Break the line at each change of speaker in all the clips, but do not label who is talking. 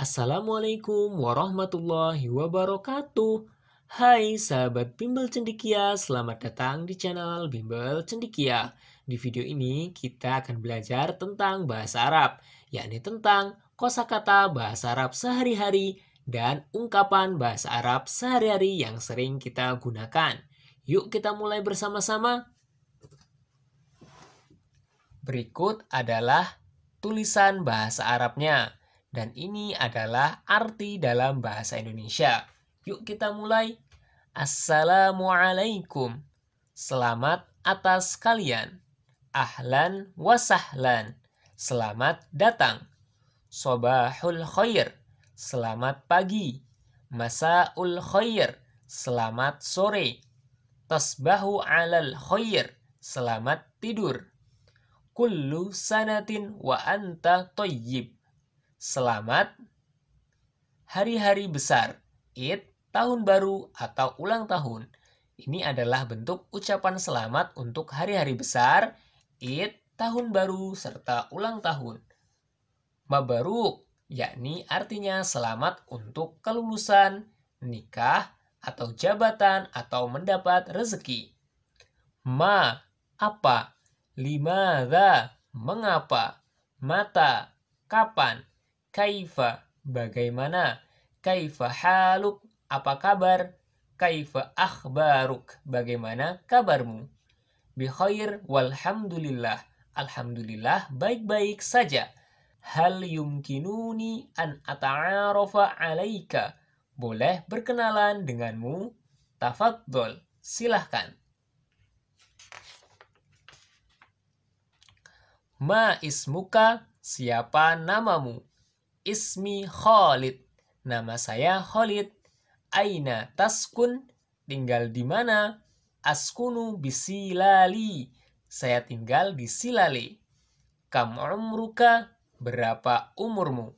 Assalamualaikum warahmatullahi wabarakatuh. Hai sahabat Bimbel Cendikia, selamat datang di channel Bimbel Cendikia. Di video ini kita akan belajar tentang bahasa Arab, yakni tentang kosakata bahasa Arab sehari-hari dan ungkapan bahasa Arab sehari-hari yang sering kita gunakan. Yuk kita mulai bersama-sama. Berikut adalah tulisan bahasa Arabnya. Dan ini adalah arti dalam bahasa Indonesia. Yuk kita mulai. Assalamualaikum. Selamat atas kalian. Ahlan wasahlan. Selamat datang. Sobahul khair. Selamat pagi. Masaul khair. Selamat sore. Tasbahu alal khair. Selamat tidur kullu sanatin wa anta toyyib. Selamat hari-hari besar, Id, tahun baru atau ulang tahun. Ini adalah bentuk ucapan selamat untuk hari-hari besar, Id, tahun baru, serta ulang tahun. Mabaruk, yakni artinya selamat untuk kelulusan, nikah, atau jabatan, atau mendapat rezeki. Ma, apa? Limada, mengapa? Mata, kapan? Kaifa, bagaimana? Kaifa haluk, apa kabar? Kaifa akhbaruk, bagaimana kabarmu? Bikhair walhamdulillah, alhamdulillah baik-baik saja. Hal yumkinuni an ata'arafa alaika. Boleh berkenalan denganmu? Tafadhol, silahkan. Ma ismuka? Siapa namamu? Ismi Khalid. Nama saya Khalid. Aina taskun? Tinggal di mana? Askunu bisilali. Saya tinggal di Silale. Kam umruka? Berapa umurmu?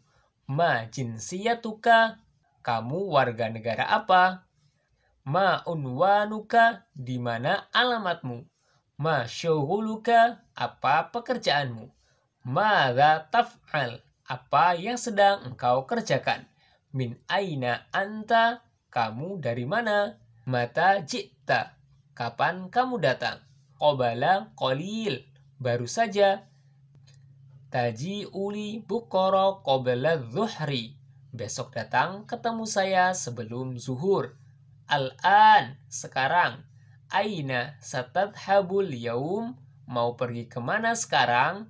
Ma jinsiyatuka? Kamu warga negara apa? Ma unwanuka? Di mana alamatmu? Ma syughuluka? Apa pekerjaanmu? Mada taf'al? Apa yang sedang engkau kerjakan? Min aina anta? Kamu dari mana? Mata jikta? Kapan kamu datang? Qobala kolil? Baru saja. Taji uli bukoro qobala zuhri. Besok datang ketemu saya sebelum zuhur. Al-an, sekarang. Aina satadhabul yaum? Mau pergi ke mana sekarang?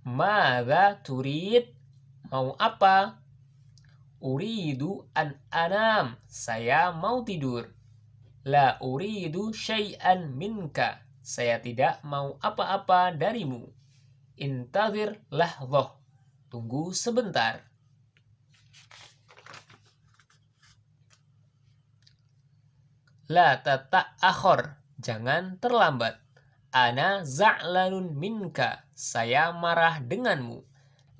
Mada turid? Mau apa? Uridu an anam. Saya mau tidur. La uridu syai'an minka. Saya tidak mau apa-apa darimu. Intazir lahdoh. Tunggu sebentar. La akhor, jangan terlambat. Ana za'lanun minka, saya marah denganmu.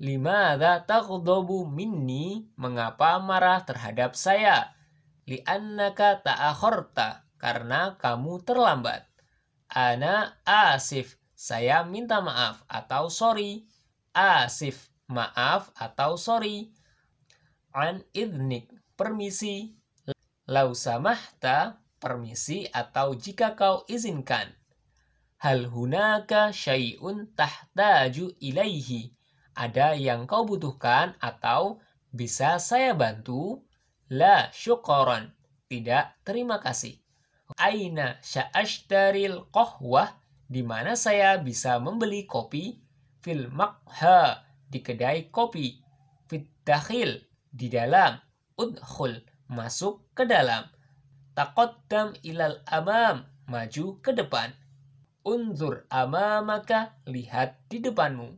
Limadha taghdabu minni, mengapa marah terhadap saya? Li'annaka ta'akhorta, karena kamu terlambat. Ana asif, saya minta maaf atau sorry. Asif, maaf atau sorry. An idnik, permisi. Lau samahta, permisi atau jika kau izinkan. Hal hunaka syai'un tahtaju ilaihi. Ada yang kau butuhkan atau bisa saya bantu? La syukoron. Tidak, terima kasih. Aina sya'ashtaril qahwah. Di mana saya bisa membeli kopi? Fil makha. Di kedai kopi. Fit dakhil. Di dalam. Udkhul. Masuk ke dalam Taqaddam ilal amam, maju ke depan. Unzur amamaka, lihat di depanmu.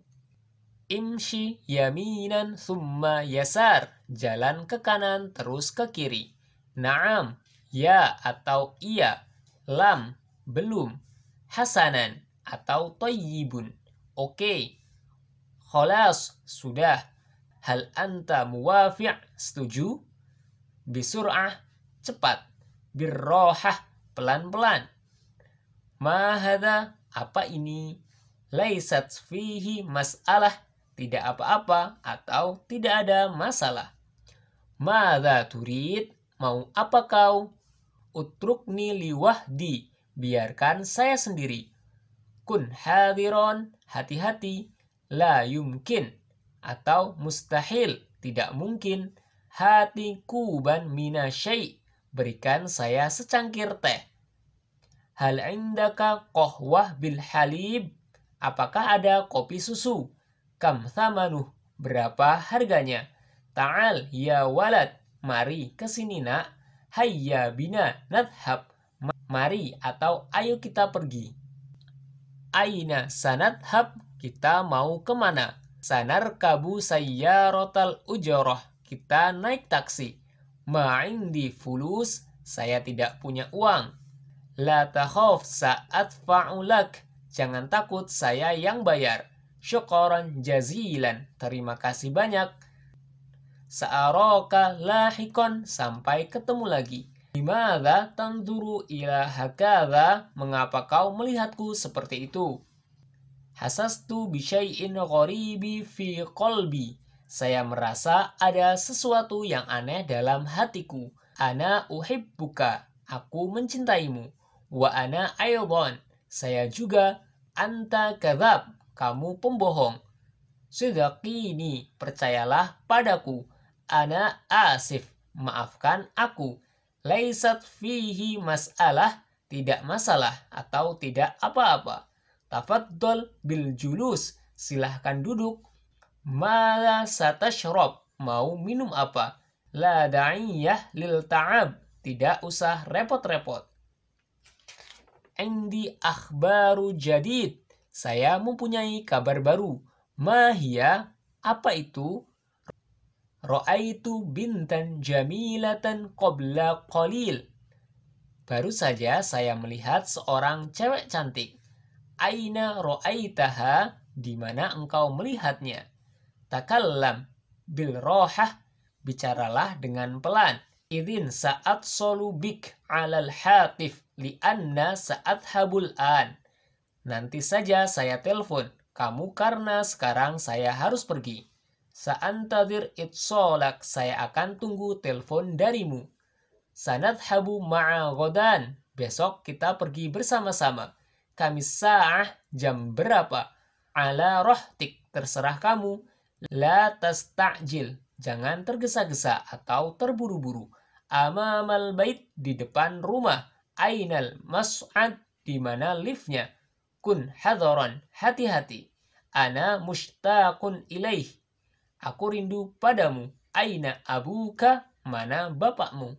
Imshi yaminan summa yasar, jalan ke kanan terus ke kiri. Naam, ya atau iya. Lam, belum. Hasanan atau toyibun. Oke. Okay. Kholas, sudah. Hal anta muwafi' setuju? Bisur'ah, cepat birrohah pelan-pelan. Mahada apa ini? Laisat fihi masalah tidak apa-apa atau tidak ada masalah. Mada turid? Mau apa kau? Utrukni liwahdi. Biarkan saya sendiri. Kun hadiron. Hati-hati. La yumkin. Atau mustahil. Tidak mungkin. Hati kuban mina syai. Berikan saya secangkir teh. Hal indaka kohwah bil halib? Apakah ada kopi susu? Kam thamanuh? Berapa harganya? Ta'al ya walad, mari ke sini nak. Hayya bina nadhab, mari atau ayo kita pergi. Aina sanadhab, kita mau ke mana? Sanar kabu sayyaratal ujoroh, kita naik taksi. Ma'indi fulus, saya tidak punya uang. La takhaf saat fa'ulak, jangan takut saya yang bayar. Syukuran jazilan, terima kasih banyak Sa'aroka lahikon sampai ketemu lagi. Di mana tanduru ila hakadha mengapa kau melihatku seperti itu? Hasastu bisyai'in ghoribi fi qalbi. Saya merasa ada sesuatu yang aneh dalam hatiku. Ana uhibbuka. Aku mencintaimu. Wa ana ayobon. Saya juga. Anta kadhab. Kamu pembohong. Sudakini. Percayalah padaku ana asif. Maafkan aku. Laisat fihi masalah. Tidak masalah atau tidak apa-apa. Tafaddol bil julus. Silahkan duduk. Mala satashrab. Mau minum apa? La da'iyah lil ta'ab. Tidak usah repot-repot. Indi akhbaru jadid. Saya mempunyai kabar baru. Mahia, apa itu? Ra'aitu bintan jamilatan qabla qalil. Baru saja saya melihat seorang cewek cantik. Aina ra'aitaha, di mana engkau melihatnya? Takallam bil rohah, bicaralah dengan pelan. Idin saat solubik alal hatif lianna saat habul an. Nanti saja saya telepon kamu karena sekarang saya harus pergi. Sa'antadir itsolak, saya akan tunggu telepon darimu. Sanat habu godan, besok kita pergi bersama-sama. Kami sa'ah, jam berapa? Ala rohtik, terserah kamu. La tasta'jil, jangan tergesa-gesa atau terburu-buru. Amamal bait, di depan rumah. Ainal mas'ad, di mana liftnya. Kun hadharan, hati-hati. Ana mushtaqun ilaih, Aku rindu padamu. Aina abuka? Mana bapakmu?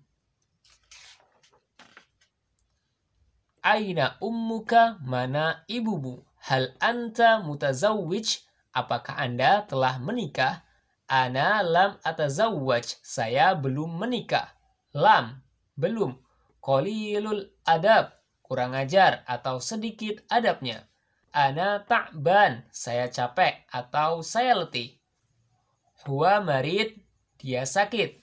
Aina ummuka? Mana ibumu? Hal anta mutazawwij? Apakah Anda telah menikah? Ana lam atazawwaj. Saya belum menikah. Lam, belum. Qalilul adab, kurang ajar atau sedikit adabnya. Ana ta'ban, saya capek atau saya letih. Huwa marid, dia sakit.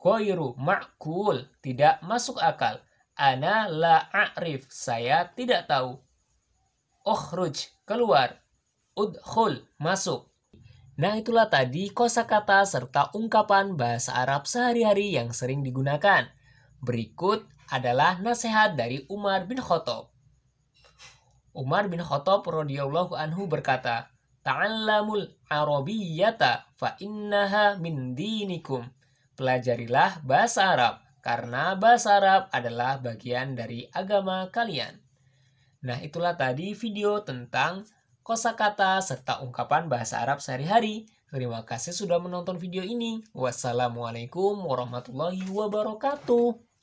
Ghairu ma'kul, tidak masuk akal. Ana la a'rif, saya tidak tahu. Ukhruj, keluar. Udkhul, masuk. Nah itulah tadi kosakata serta ungkapan bahasa Arab sehari-hari yang sering digunakan. Berikut adalah nasihat dari Umar bin Khattab. Umar bin Khattab radhiyallahu anhu berkata, Ta'allamul arabiyyata fa innaha min dinikum. Pelajarilah bahasa Arab karena bahasa Arab adalah bagian dari agama kalian. Nah, itulah tadi video tentang kosakata serta ungkapan bahasa Arab sehari-hari. Terima kasih sudah menonton video ini. Wassalamualaikum warahmatullahi wabarakatuh.